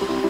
うん。